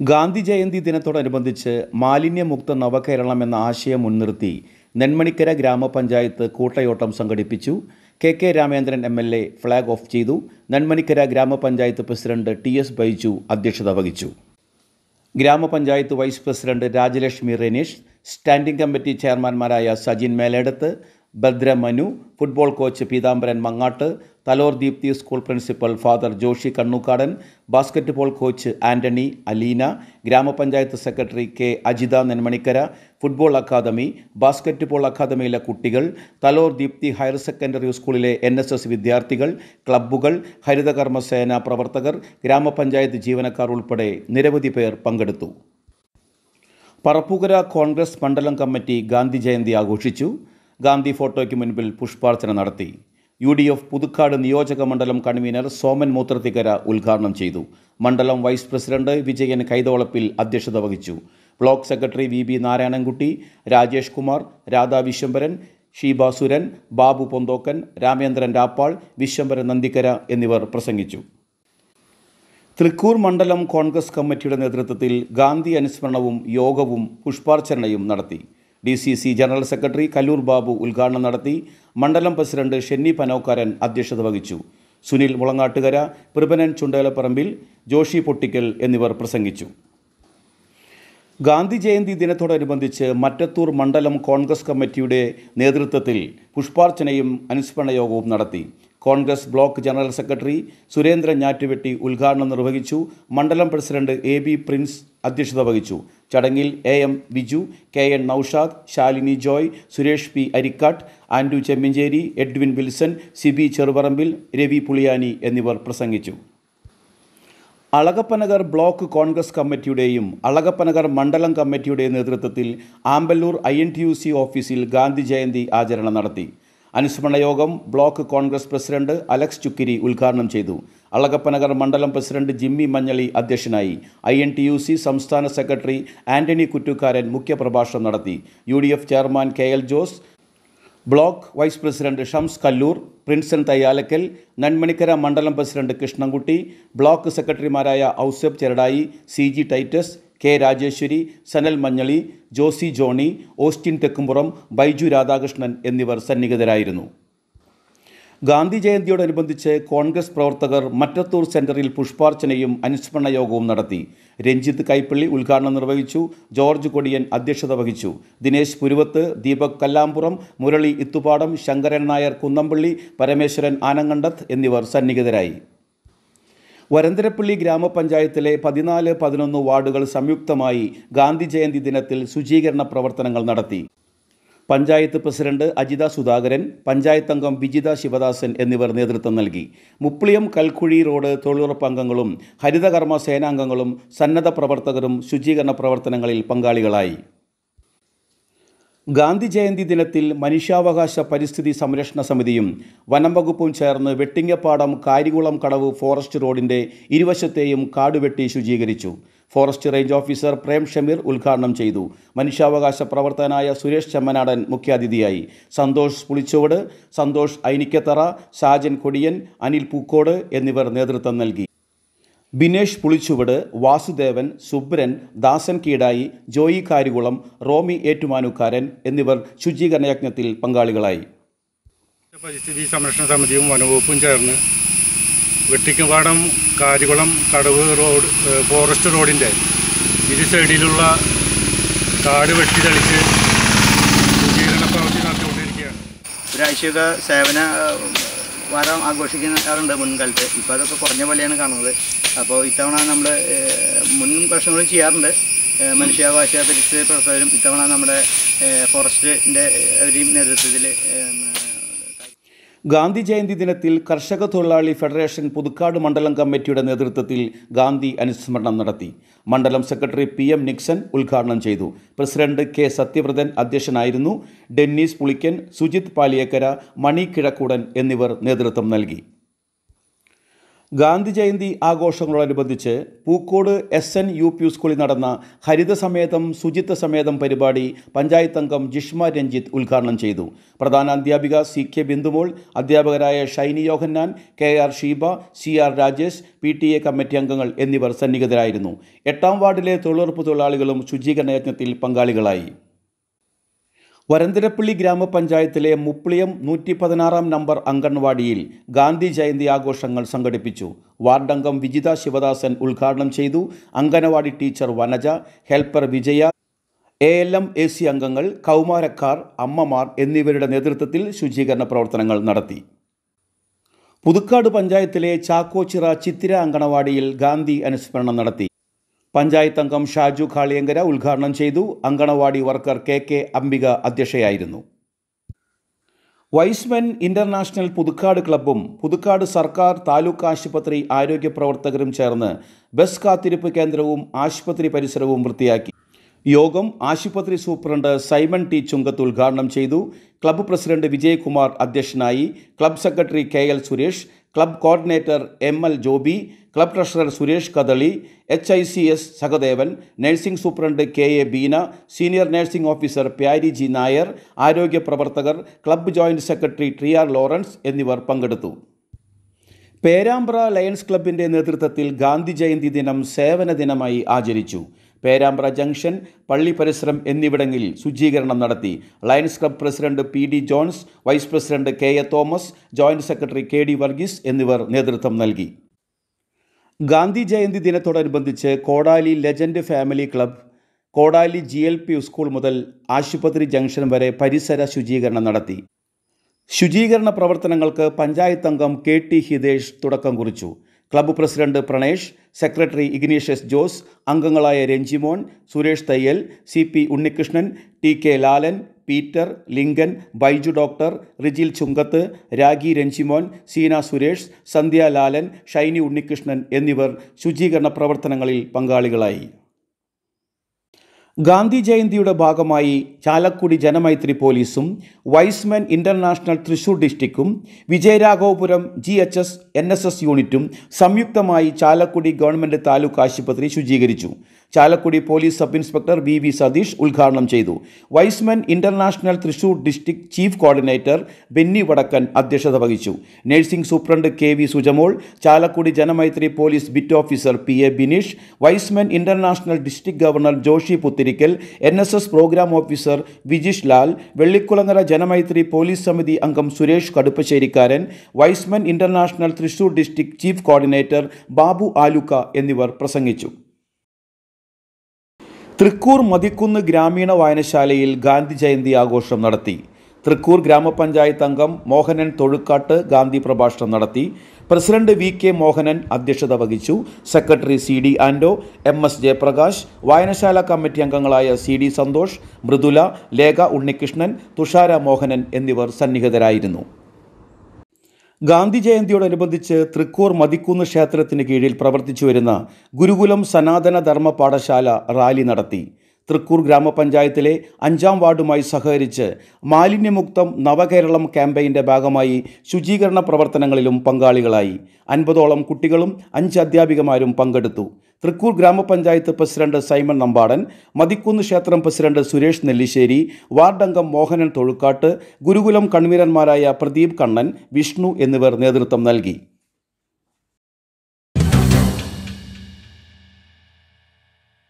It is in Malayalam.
ഗാന്ധി ജയന്തി ദിനത്തോടനുബന്ധിച്ച് മാലിന്യമുക്ത നവകേരളം എന്ന ആശയം മുൻനിർത്തി നെന്മണിക്കര ഗ്രാമപഞ്ചായത്ത് കൂട്ടയോട്ടം സംഘടിപ്പിച്ചു. K K Ramendran M L A flag off ചെയ്തു. നെന്മണിക്കര ഗ്രാമപഞ്ചായത്ത് പ്രസിഡന്റ് ടി എസ് ബൈജു അധ്യക്ഷത വഹിച്ചു. ഗ്രാമപഞ്ചായത്ത് vice president Rajalakshmi Reneesh standing committee ചെയർമാൻമാരായ Sajin Meledath Bhadra Manu football coach Peethambaran Mangatt Thalore Deepthi school principal father Joshi Kannukkadan basketball coach Antony Aleena ഗ്രാമപഞ്ചായത്ത് secretary K Ajitha Nenmanikkara football academy basketball അക്കാദമിയിലെ കുട്ടികൾ തലോർ ദീപ്തി ഹയർ സെക്കൻഡറി സ്കൂളിലെ എൻ വിദ്യാർത്ഥികൾ ക്ലബ്ബുകൾ ഹരിതകർമ്മസേന പ്രവർത്തകർ ഗ്രാമപഞ്ചായത്ത് ജീവനക്കാർ ഉൾപ്പെടെ നിരവധി പേർ പങ്കെടുത്തു. പറപ്പുകര കോൺഗ്രസ് മണ്ഡലം കമ്മിറ്റി ഗാന്ധി ജയന്തി ആഘോഷിച്ചു. ഗാന്ധി ഫോട്ടോയ്ക്ക് മുൻപിൽ പുഷ്പാർച്ചന നടത്തി. യു ഡി എഫ് പുതുക്കാട് നിയോജക മണ്ഡലം കൺവീനർ സോമൻ മൂത്രത്തിക്കര ഉദ്ഘാടനം ചെയ്തു. മണ്ഡലം വൈസ് പ്രസിഡന്റ് വിജയൻ കൈതോളപ്പിൽ അധ്യക്ഷത വഹിച്ചു. Block secretary V B Narayanankutty Rajesh Kumar Radha Viswambaran Sheeba Suran Babu Ponthokkan Ramendran Rappal Viswambaran Nandikkara എന്നിവർ പ്രസംഗിച്ചു. തൃക്കൂർ മണ്ഡലം കോൺഗ്രസ് കമ്മിറ്റിയുടെ നേതൃത്വത്തിൽ ഗാന്ധി അനുസ്മരണവും യോഗവും പുഷ്പാർച്ചനയും നടത്തി. D C C general secretary Kallur Babu ഉദ്ഘാടനം നടത്തി മണ്ഡലം പ്രസിഡന്റ് ഷെന്നി പനോക്കാരൻ അധ്യക്ഷത വഹിച്ചു. സുനിൽ മുളങ്ങാട്ടുകര പ്രഭനൻ ചുണ്ടേലപ്പറമ്പിൽ ജോഷി പൊട്ടിക്കൽ എന്നിവർ പ്രസംഗിച്ചു. ഗാന്ധി ജയന്തി ദിനത്തോടനുബന്ധിച്ച് മറ്റത്തൂർ മണ്ഡലം കോൺഗ്രസ് കമ്മിറ്റിയുടെ നേതൃത്വത്തിൽ പുഷ്പാർച്ചനയും അനുസ്മരണ യോഗവും നടത്തി. Congress block general secretary Surendran Njattuvetti ഉദ്ഘാടനം നിർവഹിച്ചു മണ്ഡലം പ്രസിഡന്റ് എ ബി പ്രിൻസ് അധ്യക്ഷത വഹിച്ചു. ചടങ്ങിൽ A M Viju K N Noushad Shalini Joy Suresh P Arikkat Andu Chemmincheri Edwin Wilson Sibi Cherupparambil Ravi Puliyani എന്നിവർ പ്രസംഗിച്ചു. അളകപ്പനഗർ ബ്ലോക്ക് കോൺഗ്രസ് കമ്മിറ്റിയുടെയും അളകപ്പനഗർ മണ്ഡലം കമ്മിറ്റിയുടെയും നേതൃത്വത്തിൽ ആമ്പല്ലൂർ ഐ ഓഫീസിൽ ഗാന്ധി ജയന്തി ആചരണം നടത്തി. അനുസ്മരണ യോഗം block Congress president Alex Chukkiri ഉദ്ഘാടനം ചെയ്തു. അളകപ്പനഗർ മണ്ഡലം പ്രസിഡന്റ് ജിമ്മി മഞ്ഞളി അധ്യക്ഷനായി. I N T U C സംസ്ഥാന സെക്രട്ടറി ആന്റണി കുറ്റുകാരൻ മുഖ്യപ്രഭാഷണം നടത്തി. U D F chairman K L Jose block vice president Shams Kallur Prinson Thayyalakkal Nanmanikkara മണ്ഡലം പ്രസിഡന്റ് കൃഷ്ണൻകുട്ടി ബ്ലോക്ക് സെക്രട്ടറിമാരായ Ouseph Cheradai C G Titus K Rajeswari Sanal Manjali Josy Johnny Austin Thekkumpuram Baiju Radhakrishnan എന്നിവർ സന്നിഹിതരായിരുന്നു. ഗാന്ധി ജയന്തിയോടനുബന്ധിച്ച് കോൺഗ്രസ് പ്രവർത്തകർ മറ്റത്തൂർ സെന്ററിൽ പുഷ്പാർച്ചനയും അനുസ്മരണ യോഗവും നടത്തി. രഞ്ജിത്ത് കൈപ്പള്ളി ഉദ്ഘാടനം നിർവഹിച്ചു. ജോർജ് കൊടിയൻ അധ്യക്ഷത വഹിച്ചു. ദിനേശ് പുരുവത്ത് ദീപക് കല്ലാമ്പുറം മുരളി ഇത്തുപാടം ശങ്കരൻ നായർ കുന്നംപള്ളി പരമേശ്വരൻ ആനങ്ങണ്ടത്ത് എന്നിവർ സന്നിഹിതരായി. വരന്തരപ്പള്ളി ഗ്രാമപഞ്ചായത്തിലെ പതിനാല് പതിനൊന്ന് വാർഡുകൾ സംയുക്തമായി ഗാന്ധി ജയന്തി ദിനത്തിൽ ശുചീകരണ പ്രവർത്തനങ്ങൾ നടത്തി. പഞ്ചായത്ത് പ്രസിഡന്റ് അജിത സുധാകരൻ പഞ്ചായത്ത് അംഗം വിജിത ശിവദാസൻ എന്നിവർ നേതൃത്വം നൽകി. മുപ്ലിയം കൽക്കുഴി റോഡ് തൊഴിലുറപ്പ് അംഗങ്ങളും ഹരിതകർമ്മ സേനാംഗങ്ങളും സന്നദ്ധ പ്രവർത്തകരും ശുചീകരണ പ്രവർത്തനങ്ങളിൽ പങ്കാളികളായി. ഗാന്ധി ജയന്തി ദിനത്തിൽ മനുഷ്യാവകാശ പരിസ്ഥിതി സംരക്ഷണ സമിതിയും വനം വകുപ്പും ചേർന്ന് വെട്ടിങ്ങപ്പാടം കാരികുളം കടവ് ഫോറസ്റ്റ് റോഡിന്റെ ഇരുവശത്തെയും കാടുവെട്ടി ശുചീകരിച്ചു. Forest range officer Prem Shameer ഉദ്ഘാടനം ചെയ്തു. മനുഷ്യാവകാശ പ്രവർത്തകനായ സുരേഷ് ചെമ്മനാടൻ മുഖ്യാതിഥിയായി. സന്തോഷ് പുളിച്ചോട് സന്തോഷ് ഐനിക്കത്തറ ഷാജൻ കൊടിയൻ അനിൽ പൂക്കോട് എന്നിവർ നേതൃത്വം നൽകി. ബിനേഷ് പുളിച്ചുവട് വാസുദേവൻ സുബ്രൻ ദാസൻ കീടായി ജോയി കാരികുളം റോമി ഏറ്റുമാനുക്കാരൻ എന്നിവർ ശുചീകരണ യജ്ഞത്തിൽ പങ്കാളികളായി. പരിസ്ഥിതി സംരക്ഷണ സമിതിയും വനവകുപ്പും ചേർന്ന് വെട്ടിക്കപാടം കാരികുളം കടവ് റോഡ് ഫോറസ്റ്റ് റോഡിന്റെ ഇരു സൈഡിലുള്ള കാട് വെട്ടി തളിച്ച് ശുചീകരണ പ്രവൃത്തി നടത്തിക്കൊണ്ടിരിക്കുകയാണ്. ഒരാഴ്ചയൊക്കെ സേവന വാരം ആഘോഷിക്കാറുണ്ട് മുൻകാലത്ത്. ഇപ്പോൾ അതൊക്കെ കുറഞ്ഞ പോലെയാണ് കാണുന്നത്. അപ്പോൾ ഇത്തവണ നമ്മൾ മുൻ വർഷങ്ങളും ചെയ്യാറുണ്ട്. മനുഷ്യാവകാശ പരിസ്ഥിതി പ്രവർത്തകരും ഇത്തവണ നമ്മുടെ ഫോറസ്റ്റിന്റെ അവരെയും നേതൃത്വത്തിൽ ഗാന്ധി ജയന്തി ദിനത്തിൽ കർഷക തൊഴിലാളി ഫെഡറേഷൻ പുതുക്കാട് മണ്ഡലം കമ്മിറ്റിയുടെ നേതൃത്വത്തിൽ ഗാന്ധി അനുസ്മരണം നടത്തി. മണ്ഡലം സെക്രട്ടറി പി എം നിക്സൺ ഉദ്ഘാടനം ചെയ്തു. പ്രസിഡന്റ് കെ സത്യവ്രതൻ അധ്യക്ഷനായിരുന്നു. ഡെന്നീസ് പുളിക്കൻ സുജിത് പാലിയേക്കര മണി കിഴക്കൂടൻ എന്നിവർ നേതൃത്വം നൽകി. Gandhi Jayanti ആഘോഷങ്ങളോടനുബന്ധിച്ച് Pookkode S N U P സ്കൂളിൽ നടന്ന ഹരിത സമേതം ശുചിത്വ സമേതം പരിപാടി പഞ്ചായത്ത് അംഗം ജിഷ്മ രഞ്ജിത്ത് ഉദ്ഘാടനം ചെയ്തു. പ്രധാന അധ്യാപിക സി കെ ബിന്ദുമോൾ അധ്യാപകരായ Shiny Yohannan K R Sheeba C R Rajesh P T A committee അംഗങ്ങൾ എന്നിവർ സന്നിഹിതരായിരുന്നു. എട്ടാം വാർഡിലെ തൊഴിലുറപ്പ് തൊഴിലാളികളും ശുചീകരണ യജ്ഞത്തിൽ പങ്കാളികളായി. വരന്തരപ്പള്ളി ഗ്രാമപഞ്ചായത്തിലെ മുപ്ലിയം നൂറ്റി പതിനാറാം നമ്പർ അംഗൻവാടിയിൽ ഗാന്ധി ജയന്തി ആഘോഷങ്ങൾ സംഘടിപ്പിച്ചു. വാർഡംഗം വിജിത ശിവദാസൻ ഉദ്ഘാടനം ചെയ്തു. Anganwadi teacher Vanaja helper Vijaya A L M A C അംഗങ്ങൾ കൗമാരക്കാർ അമ്മമാർ എന്നിവരുടെ നേതൃത്വത്തിൽ ശുചീകരണ പ്രവർത്തനങ്ങൾ നടത്തി. പുതുക്കാട് പഞ്ചായത്തിലെ ചാക്കോച്ചിറ ചിത്തിര അങ്കണവാടിയിൽ ഗാന്ധി അനുസ്മരണം നടത്തി. പഞ്ചായത്ത് അംഗം ഷാജു കാളിയങ്കര ഉദ്ഘാടനം ചെയ്തു anganwadi worker K K Ambika അധ്യക്ഷയായിരുന്നു. Y's Men international Puthukkad ക്ലബ്ബും പുതുക്കാട് സർക്കാർ താലൂക്ക് ആശുപത്രി ആരോഗ്യ പ്രവർത്തകരും ചേർന്ന് ബസ് കാത്തിരിപ്പ് കേന്ദ്രവും ആശുപത്രി പരിസരവും വൃത്തിയാക്കി. യോഗം ആശുപത്രി സൂപ്രണ്ട് സൈമൺ ടി ചുങ്കത്ത് ഉദ്ഘാടനം ചെയ്തു. ക്ലബ്ബ് പ്രസിഡന്റ് വിജയകുമാർ അധ്യക്ഷനായി club secretary K L Suresh club coordinator M L Joby club treasurer Suresh Kadali H I C S Sahadevan nursing superintendent K A Beena senior nursing officer Pyari G Nair ആരോഗ്യ പ്രവർത്തകർ club joint secretary T R Lawrence എന്നിവർ പങ്കെടുത്തു. പേരാമ്പ്ര ലയൺസ് ക്ലബിന്റെ നേതൃത്വത്തിൽ ഗാന്ധി ജയന്തി ദിനം സേവന ദിനമായി ആചരിച്ചു. പേരാമ്പ്ര ജംഗ്ഷൻ പള്ളി പരിസരം എന്നിവിടങ്ങളിൽ ശുചീകരണം നടത്തി. Lions club president P D Johns vice president K A Thomas joint secretary K D Varghese എന്നിവർ നേതൃത്വം നൽകി. ഗാന്ധി ജയന്തി ദിനത്തോടനുബന്ധിച്ച് Kodali legend family club Kodali G L P school മുതൽ ആശുപത്രി ജംഗ്ഷൻ വരെ പരിസര ശുചീകരണം നടത്തി. ശുചീകരണ പ്രവർത്തനങ്ങൾക്ക് പഞ്ചായത്ത് അംഗം കെ ടി ഹിതേഷ് തുടക്കം കുറിച്ചു. Club president Pranesh secretary Ignatius Jose അംഗങ്ങളായ Ranjimon Suresh Thayyal C P Unnikrishnan T K Lalan Peter Lincoln Baiju doctor Rijil Chunkath Ragi Ranjimon Seena Suresh Sandhya Lalan Shiny Unnikrishnan എന്നിവർ ശുചീകരണ പ്രവർത്തനങ്ങളിൽ പങ്കാളികളായി. ഗാന്ധി ജയന്തിയുടെ ഭാഗമായി ചാലക്കുടി ജനമൈത്രി പോലീസും Y's Men International Thrissur ഡിസ്ട്രിക്റ്റും Vijayaraghavapuram G H S N S S യൂണിറ്റും സംയുക്തമായി ചാലക്കുടി ഗവൺമെന്റ് താലൂക്ക് ആശുപത്രി ശുചീകരിച്ചു. Chalakudy police sub inspector V V Satheesh ഉദ്ഘാടനം ചെയ്തു. Y's Men International Thrissur district chief coordinator Benny Vadakkan അധ്യക്ഷത വഹിച്ചു. Nursing superintendent K V Sujamol Chalakudy Janamaithri police beat officer P A Bineesh Y's Men International district governor Joshy Puthirikkal N S S programme officer Vijish Lal Vellikulangara Janamaithri police സമിതി അംഗം Suresh Kaduppasserikkaran Y's Men International Thrissur district chief coordinator Babu Alukka എന്നിവർ പ്രസംഗിച്ചു. തൃക്കൂർ മതിക്കുന്ന് ഗ്രാമീണ വായനശാലയിൽ ഗാന്ധി ജയന്തി ആഘോഷം നടത്തി. തൃക്കൂർ ഗ്രാമപഞ്ചായത്ത് അംഗം മോഹനൻ തൊഴുക്കാട്ട് ഗാന്ധി പ്രഭാഷണം നടത്തി. പ്രസിഡന്റ് വി കെ മോഹനൻ അധ്യക്ഷത വഹിച്ചു. Secretary C D Ando M S Jayaprakash വായനശാല കമ്മിറ്റി അംഗങ്ങളായ സി ഡി സന്തോഷ് മൃദുല ലേഖ ഉണ്ണികൃഷ്ണൻ തുഷാര മോഹനൻ എന്നിവർ സന്നിഹിതരായിരുന്നു. ഗാന്ധി ജയന്തിയോടനുബന്ധിച്ച് തൃക്കൂർ മതിക്കുന്ന് ക്ഷേത്രത്തിന് കീഴിൽ പ്രവർത്തിച്ചു വരുന്ന ഗുരുകുലം സനാതന ധർമ്മ പാഠശാല റാലി നടത്തി. തൃക്കൂർ ഗ്രാമപഞ്ചായത്തിലെ അഞ്ചാം വാർഡുമായി സഹകരിച്ച് മാലിന്യമുക്തം നവകേരളം ക്യാമ്പയിന്റെ ഭാഗമായി ശുചീകരണ പ്രവർത്തനങ്ങളിലും പങ്കാളികളായി. അൻപതോളം കുട്ടികളും അഞ്ച് അധ്യാപികമാരും പങ്കെടുത്തു. തൃക്കൂർ ഗ്രാമപഞ്ചായത്ത് പ്രസിഡന്റ് സൈമൺ നമ്പാടൻ മതിക്കുന്ന് ക്ഷേത്രം പ്രസിഡന്റ് സുരേഷ് നെല്ലിശ്ശേരി വാർഡംഗം മോഹനൻ തൊഴുക്കാട്ട് ഗുരുകുലം കൺവീനർമാരായ പ്രദീപ് കണ്ണൻ വിഷ്ണു എന്നിവർ നേതൃത്വം നൽകി.